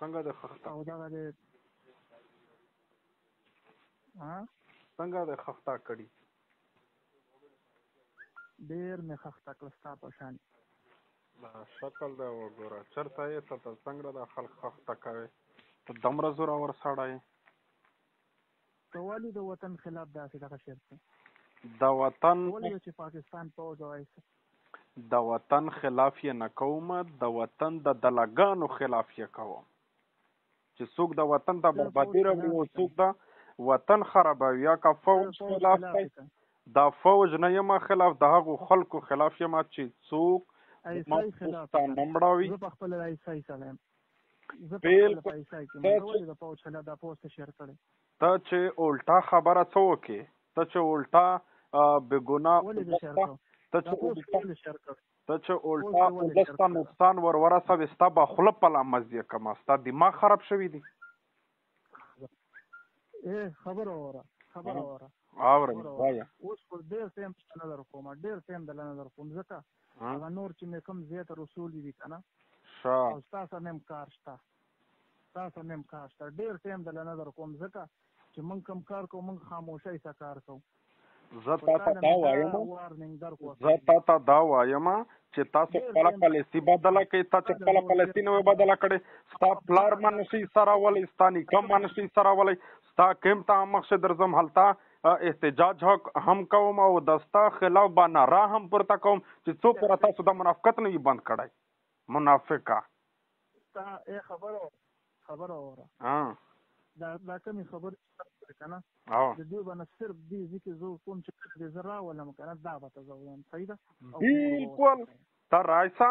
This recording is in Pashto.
څنګه د خخته او دا د ها څنګه د خخته کړی ډیر مې خخته کړ ستا په شان دا شکل دا وګوره چرته یې ته څنګه دا خلک خخته کوي ته دمره زوره ور سړی ته والی د وطن خلاف داسې دغه شرط دی د وطن ولې چې پاکستان پوز او ایس د وطن خلاف یې نه کوم د وطن د دلګانو خلاف یې کوم چې څوک د وطن ته بربادي راوړي او څوک دا وطن خرابوي یا که فوج خلاف دی دا فوج نه یم خلاف د هغو خلکو خلاف یم چې څوک ما پښتانه مړاوي زه په خپل ایسای سره یم زه په خپل پیسې کې مې ولې د پوه چلا دا پوسټ شیر کړي ته چې الټا خبره څه وکي ته چې الټا بګونا ولې دې شیر کړو ته چې ولې شیر کړو ته چې الټا ولستا نقصان ور ورسوي ستا به خله په لامز یې کما ستا دماغ خراب شوی دی اے خبر اوره خبر اوره اوره وایا اوس پر ډیر ټیم څه نظر کوم ډیر ټیم د نظر کوم ځکه هغه نور چې مې کوم زیات رسول دي کنه شا او تاسو نیم کار شته تاسو نیم کار شته ډیر ټیم د نظر کوم ځکه چې مونږ کم کار کوو مونږ خاموشۍ سره کار کوو زه تا ته دا وایم زه تا ته دا وایم چې تاسو خپل پالیسی بدله کړئ تا چې خپل پالیسی نو بدله کړي ستا پلار منشي سره ولې ستا نیکه منشي سره ولې ستا کم ته مخ شه درځم هلته احتجاج هم کوم او دستا خلاف به ناره هم پورته کوم چې څو پر تاسو د منافقت نه بند کړای منافقه تا خبره خبره وره ها دا دا کوم خبر چې کنه د دې باندې صرف دې ذکر زو کوم چې کله دې زرا ولم کنه دا به تاسو ویم صحیح ده بالکل تر راځه